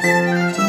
Música